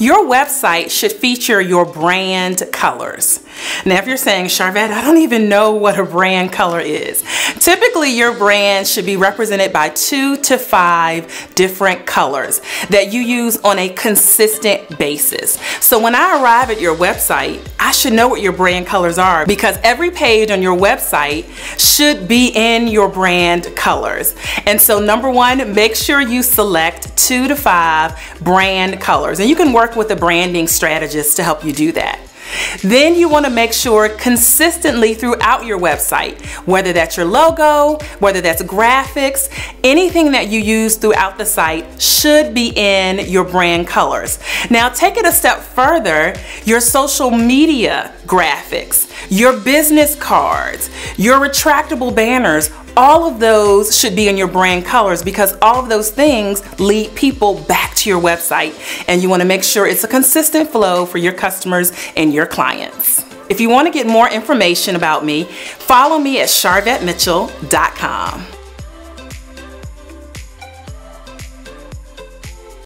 Your website should feature your brand colors. Now, if you're saying, Sharvette, I don't even know what a brand color is. Typically, your brand should be represented by two to five different colors that you use on a consistent basis. So when I arrive at your website, I should know what your brand colors are because every page on your website should be in your brand colors. And so number one, make sure you select two to five brand colors. And you can work with a branding strategist to help you do that. Then you want to make sure consistently throughout your website, whether that's your logo, whether that's graphics, anything that you use throughout the site should be in your brand colors. Now take it a step further, your social media graphics, your business cards, your retractable banners, all of those should be in your brand colors because all of those things lead people back to your website and you want to make sure it's a consistent flow for your customers and your clients. If you want to get more information about me, follow me at sharvettemitchell.com.